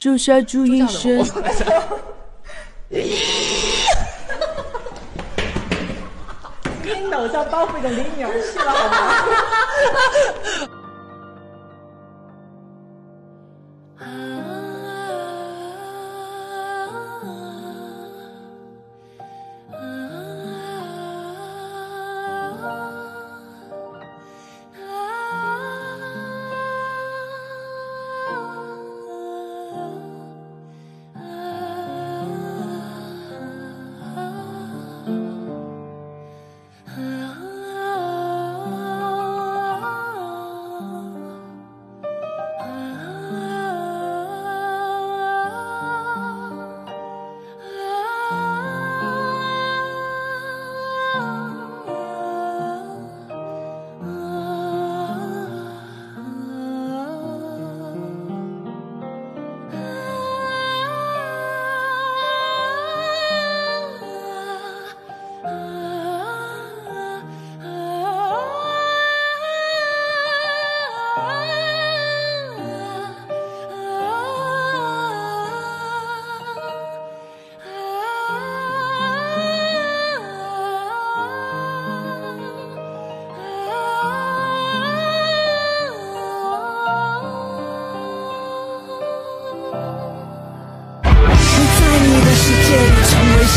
周杀猪医生。你脑上包袱的领牛去了好吗？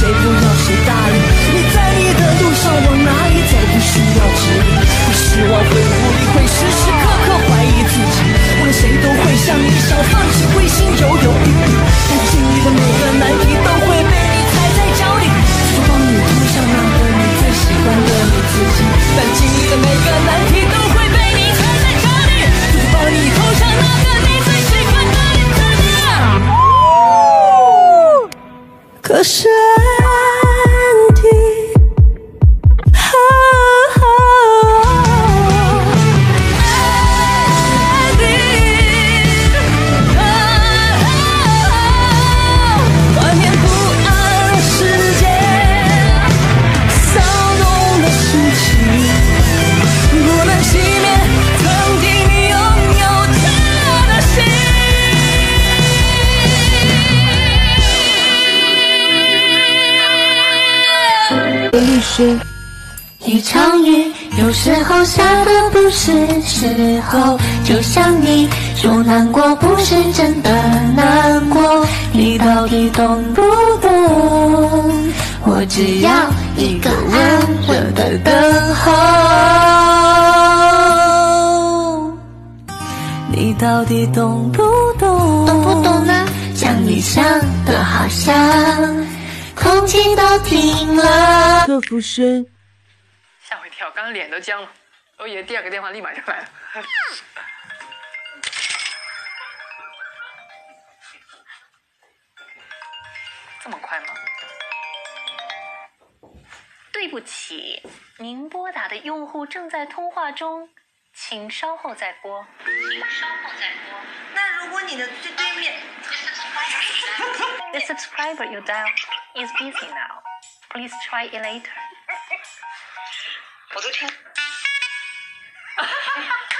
谁不要谁搭理？你在你的路上往哪里走不需要指引。会失望，会努力，会时时刻刻怀疑自己。无论谁都会像你想放弃，灰心又有意义。但经历的每一场雨，有时候下的不是时候，就像你说难过不是真的难过，你到底懂不懂？我只要一个安稳的等候，你到底懂不懂？懂不懂呢？像你想的好像。空气都停了。客服生，吓我一跳，刚刚脸都僵了。我以为第二个电话立马就来了。这么快吗？对不起，您拨打的用户正在通话中，请稍后再拨。请稍后再拨。那如果你的对对面。The subscriber you dial is busy now. Please try it later. 我都听。